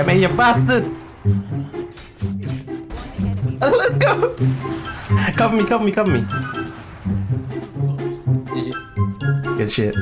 I mean, you bastard! Let's go! Cover me, cover me, cover me. Good shit.